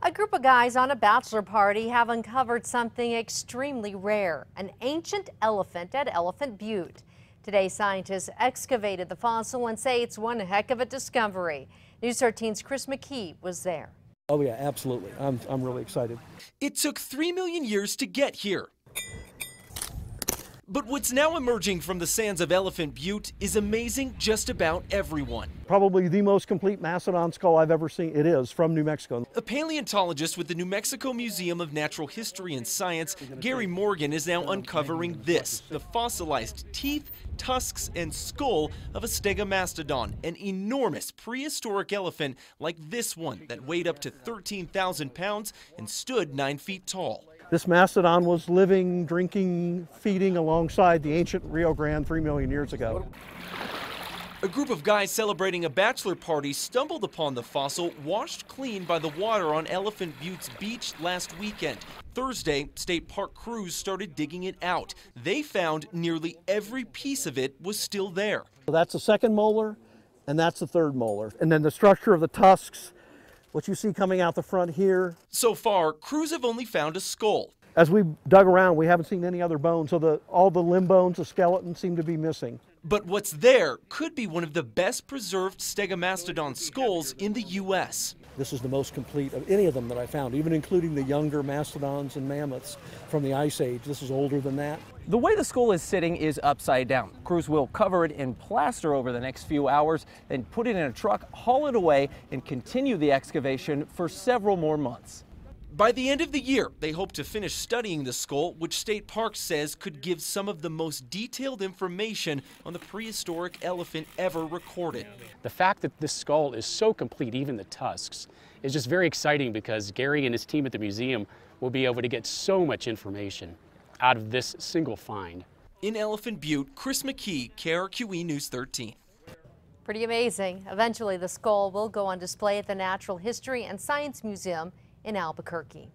A group of guys on a bachelor party have uncovered something extremely rare, an ancient elephant at Elephant Butte. Today, scientists excavated the fossil and say it's one heck of a discovery. News 13's Chris McKee was there. Oh yeah, absolutely. I'm, I'm really excited. It took 3 million years to get here. But what's now emerging from the sands of Elephant Butte is amazing just about everyone. Probably the most complete mastodon skull I've ever seen. It is from New Mexico. A paleontologist with the New Mexico Museum of Natural History and Science, Gary Morgan, is now uncovering this the fossilized teeth, tusks, and skull of a stegomastodon, an enormous prehistoric elephant like this one that weighed up to 13,000 pounds and stood 9 feet tall. This mastodon was living, drinking, feeding alongside the ancient Rio Grande three million years ago. A group of guys celebrating a bachelor party stumbled upon the fossil washed clean by the water on Elephant Butte's beach last weekend. Thursday, state park crews started digging it out. They found nearly every piece of it was still there. So that's the second molar, and that's the third molar. And then the structure of the tusks, what you see coming out the front here. So far, crews have only found a skull. As we dug around, we haven't seen any other bones, so the, all the limb bones, the skeleton seem to be missing. But what's there could be one of the best preserved stegomastodon skulls in the U.S. This is the most complete of any of them that I found, even including the younger mastodons and mammoths from the Ice Age. This is older than that. The way the skull is sitting is upside down. Crews will cover it in plaster over the next few hours, then put it in a truck, haul it away, and continue the excavation for several more months. By the end of the year, they hope to finish studying the skull, which State Park says could give some of the most detailed information on the prehistoric elephant ever recorded. The fact that this skull is so complete, even the tusks, is just very exciting because Gary and his team at the museum will be able to get so much information out of this single find. In Elephant Butte, Chris McKee, KRQE News 13. Pretty amazing. Eventually, the skull will go on display at the Natural History and Science Museum in Albuquerque.